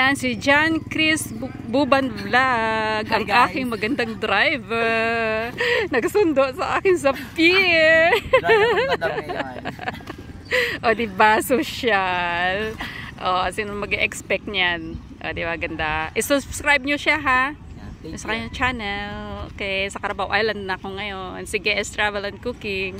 Ayan, si John Chris Bu- Buban Vlog. Hi, ang guys. aking magandang driver. Nagsundo sa akin sa pier. o, diba? Social. O, sino mag-expect niyan? O, diba? Ganda. I-subscribe nyo siya, ha? sa kanyang channel. Okay, sa Carabao Island na ako ngayon. Sige, S Travel and Cooking.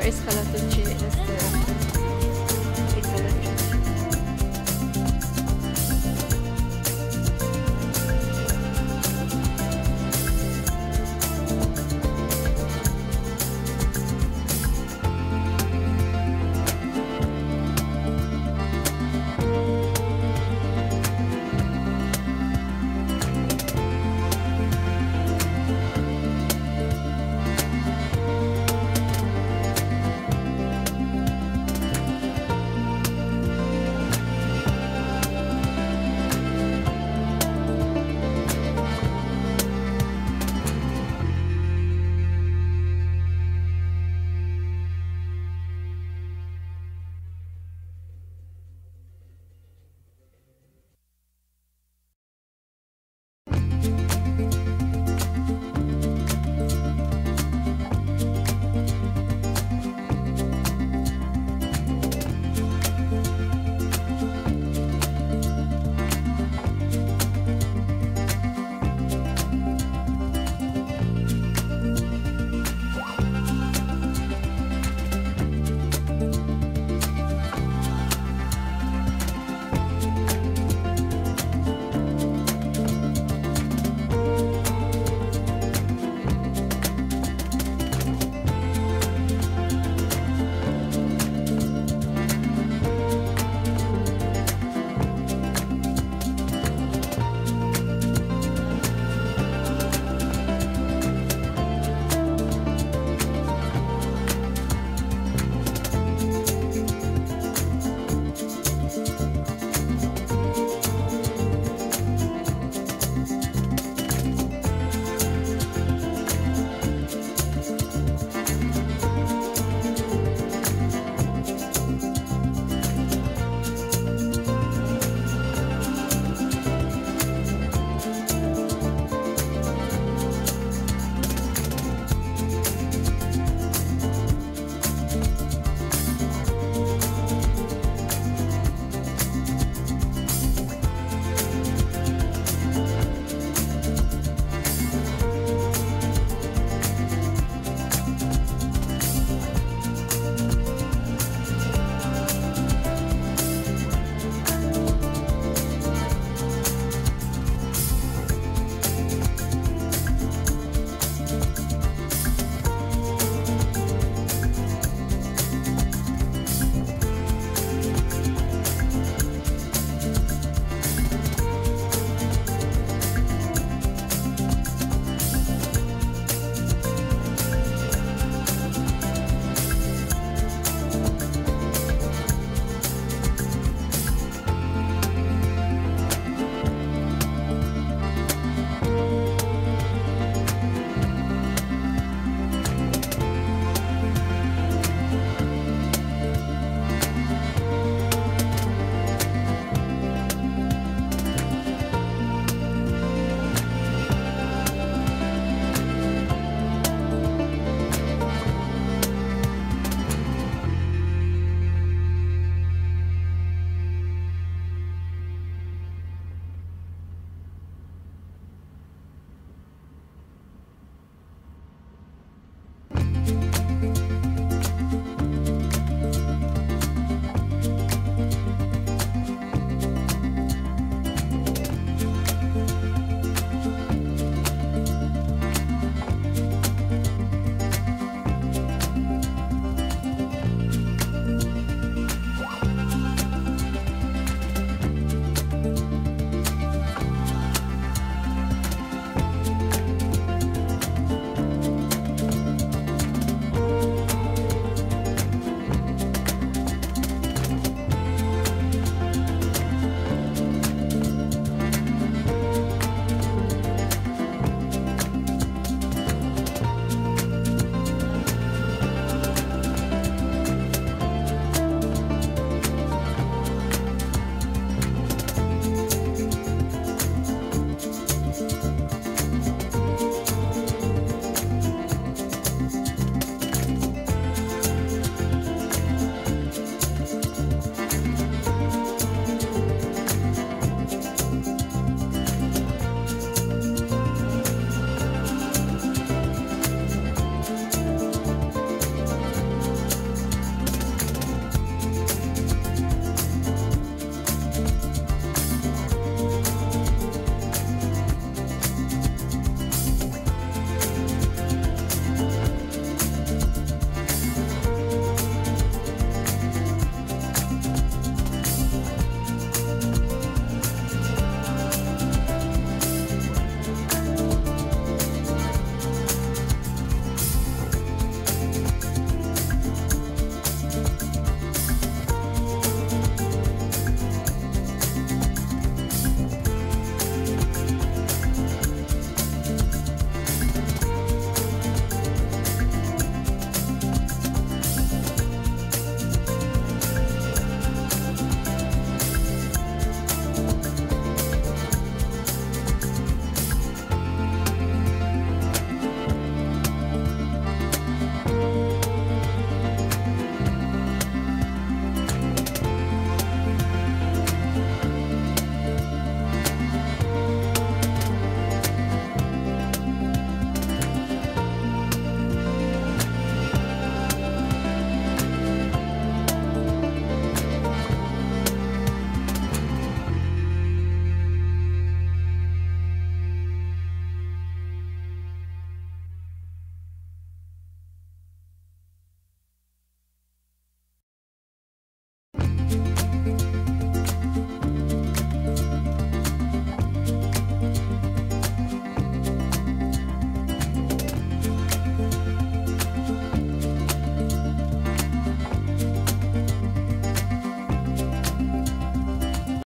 It's called the the